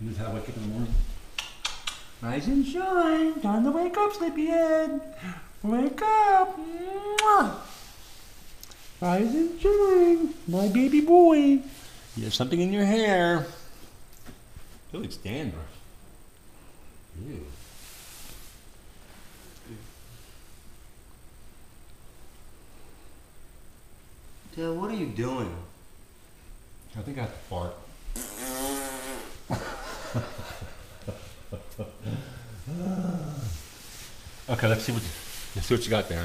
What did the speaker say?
You just have wake up in the morning. Rise and shine. Time to wake up, sleepyhead. Wake up. Mwah. Rise and shine. My baby boy. You have something in your hair. It looks dandruff. Ew. Dad, what are you doing? I think I have to fart. Okay, let's see what let's see what you got there.